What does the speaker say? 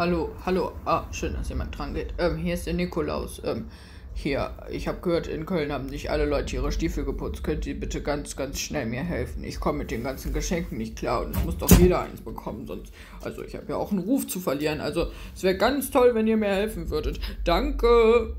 Hallo, hallo. Ah, schön, dass jemand dran geht. Ähm, hier ist der Nikolaus. Ähm, hier, ich habe gehört, in Köln haben sich alle Leute ihre Stiefel geputzt. Könnt ihr bitte ganz, ganz schnell mir helfen? Ich komme mit den ganzen Geschenken nicht klar und es muss doch jeder eins bekommen, sonst. Also, ich habe ja auch einen Ruf zu verlieren. Also, es wäre ganz toll, wenn ihr mir helfen würdet. Danke.